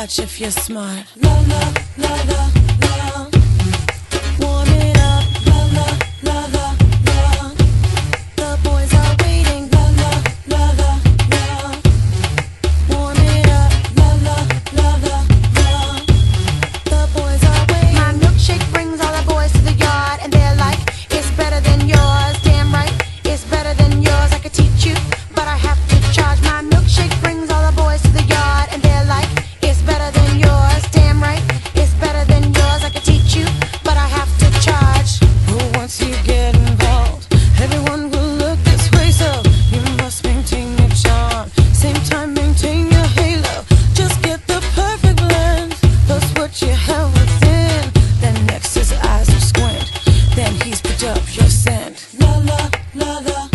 watch if you're smart. La la la la la. Warm it up. La la la la la. The boys are waiting. La la la la la. Warm it up. La la la la la. The boys are waiting. My milkshake brings all the boys to the yard, and they're like, it's better than yours. Damn right, it's better than yours. I teach you. lover.